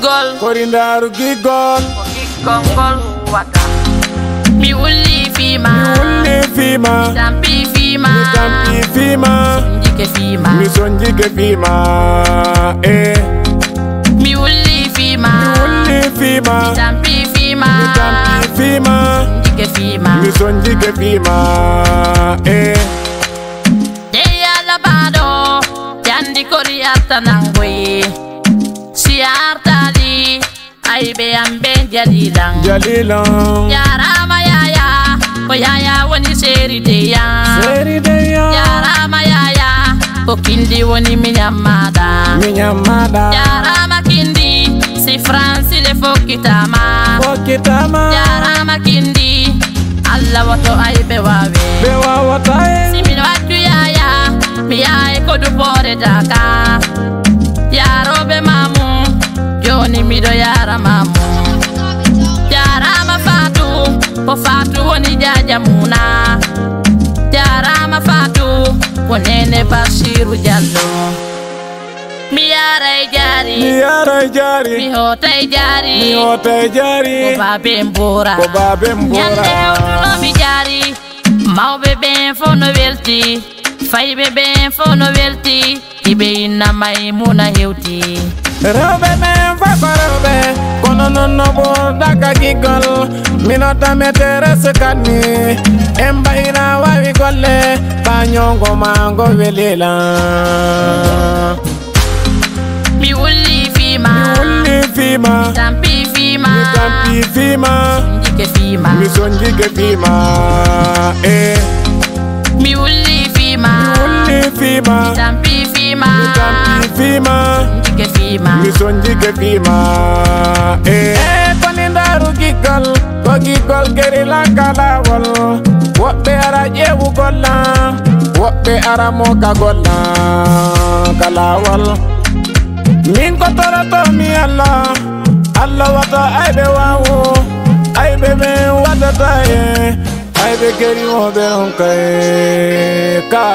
gigol. Kori ndaru gigol gigol wata mi wulli fima. Mi wulli fima. Mi fima. Mi fima. Sonjike fima. Mi sonjike fima. Eh. Mi wulli fima. Mi wulli fima. Mi tampi fima. Mi tampi fima. Fima. Mi sonjike fima. Eh. Ayɓe am ɓe jalilan jalilan yarama yaya ko yaya woni seri deya seri deya yarama yaya ko kindi woni miñammaɗa mi ñammaɗa yarama kindi si franci le fokkitama fokkitama yarama kindi allah woto ayɓe wawe. Ɓe wawata en simin waddu yaya mi yahay kodu poore daka woni jaja muna jarama fatu ko nene basiru diallo mi yaray jari mi yaray mi jari hotay jari mi hotay jari ko babe mbora ko babe ñande mbora hewtunomi jaari mawɓe ɓen fo no welti fayɓe ɓen fo no welti hiɓe inna maymuna hewti ɓen fako rewɓe kono noon no ɓurɗaka giggol minota metere sikani embayina wawi golle banyongo mango welela mi fima mi fima eh. Gerilanka lawol woɓɓe ara ƴeewu golla woɓɓe ara moka golla ka lawol min ko torotomi allah allah wata ayɓe wawo. Ayɓe ɓen waddata e ayɓe gerimoɓe on kay ka